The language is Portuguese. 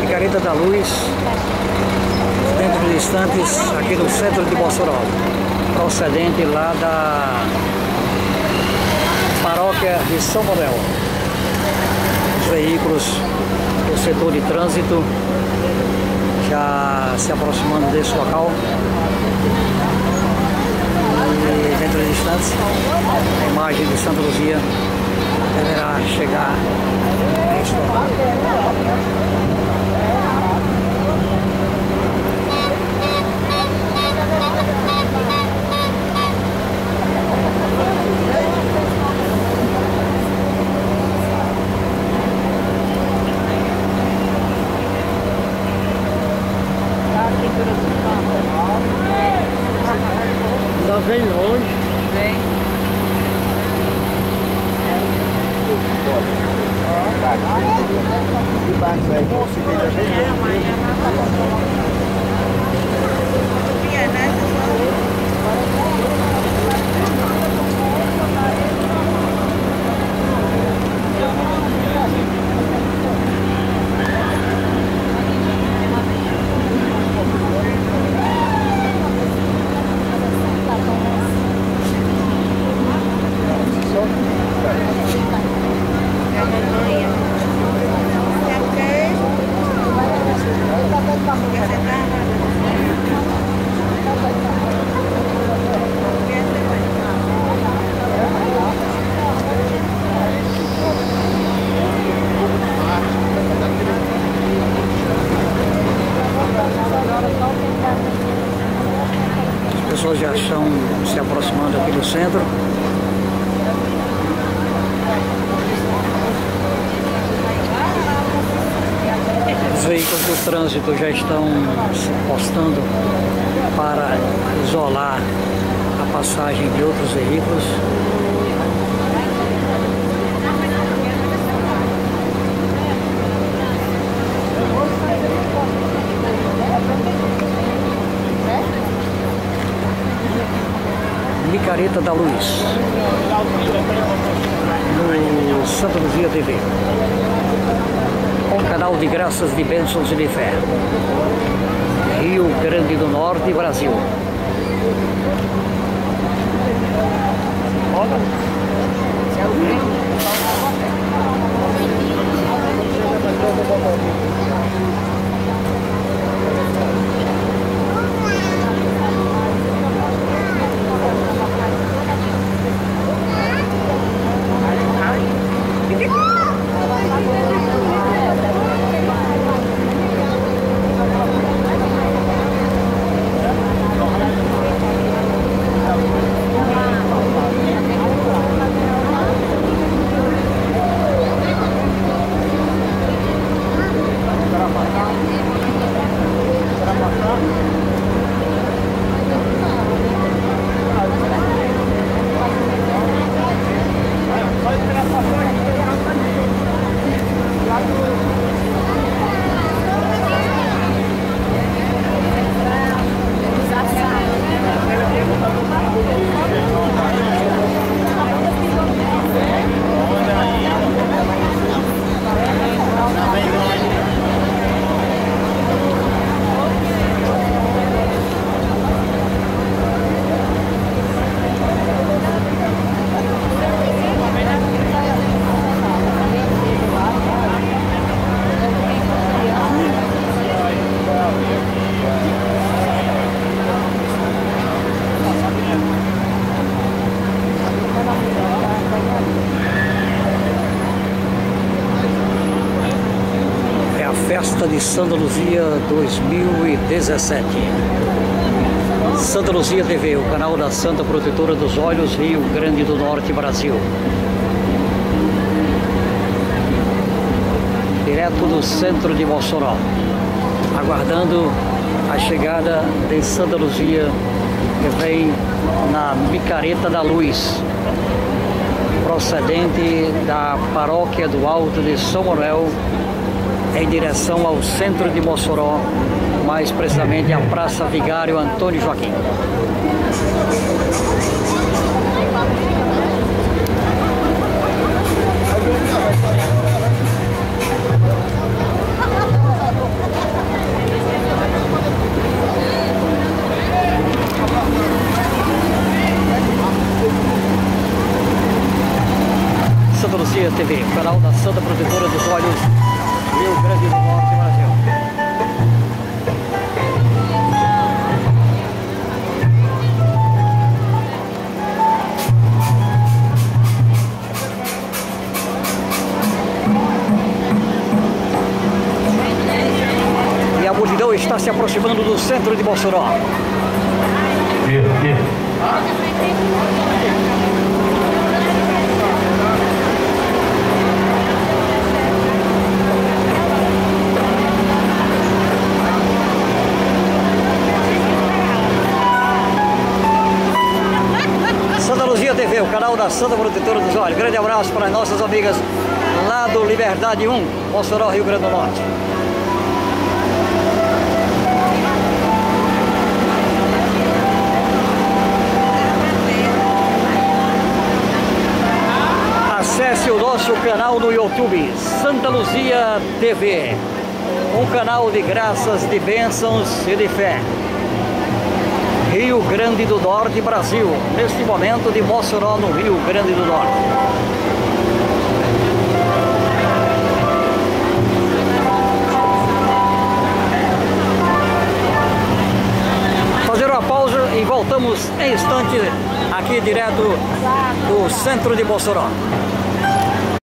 Micareta da Luz, dentro de instantes, aqui no centro de Mossoró, procedente lá da paróquia de São Manuel. Os veículos do setor de trânsito já se aproximando desse local. E dentro de instantes, a imagem de Santa Luzia deverá chegar neste local. Ainda vem longe. Vem. Que barco é? Você pessoas já estão se aproximando aqui do centro. Os veículos do trânsito já estão se postando para isolar a passagem de outros veículos. Micareta da Luz, no Santa Luzia TV, um canal de graças, de bênçãos e de fé. Rio Grande do Norte, Brasil. De Santa Luzia 2017. Santa Luzia TV, o canal da Santa Protetora dos Olhos, Rio Grande do Norte, Brasil. Direto do centro de Mossoró, aguardando a chegada de Santa Luzia, que vem na Micareta da Luz, procedente da paróquia do Alto de São Manuel, em direção ao centro de Mossoró, mais precisamente a Praça Vigário Antônio Joaquim. Santa Luzia TV, canal da Santa Protetora dos Olhos, Rio Grande do Norte, Brasil. E a multidão está se aproximando do centro de Mossoró. Santa Luzia O canal da Santa Protetora dos Olhos. Grande abraço para as nossas amigas lá do Liberdade 1, Mossoró, Rio Grande do Norte. Acesse o nosso canal no YouTube, Santa Luzia TV. Um canal de graças, de bênçãos e de fé. Rio Grande do Norte, Brasil. Neste momento de Mossoró, no Rio Grande do Norte. Fazer uma pausa e voltamos em instante aqui direto do centro de Mossoró.